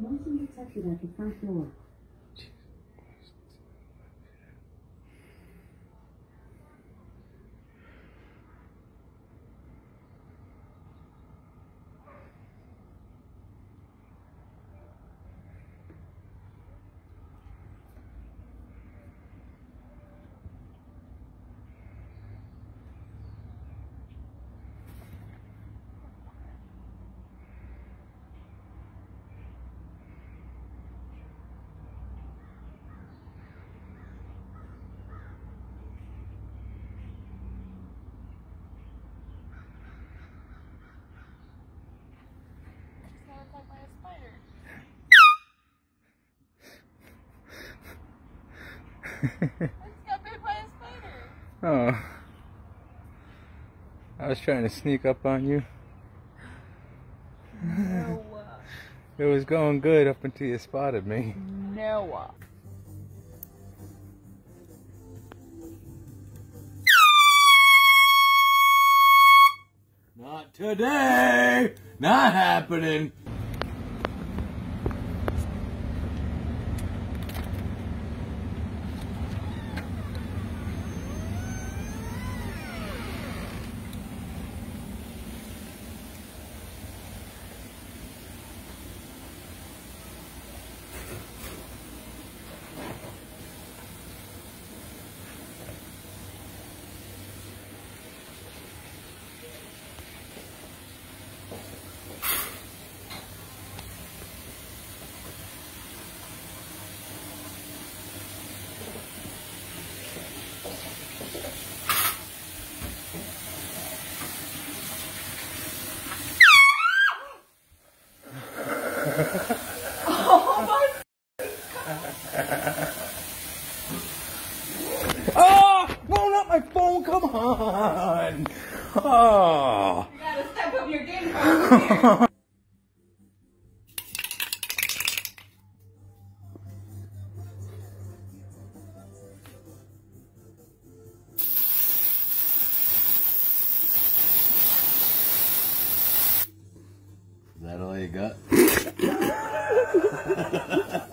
Motion detected at the front door. Oh. I was trying to sneak up on you. No. It was going good up until you spotted me. No. Not today! Not happening! Oh! my. Blown up my phone, come on! Oh! You gotta step up your game that all you got?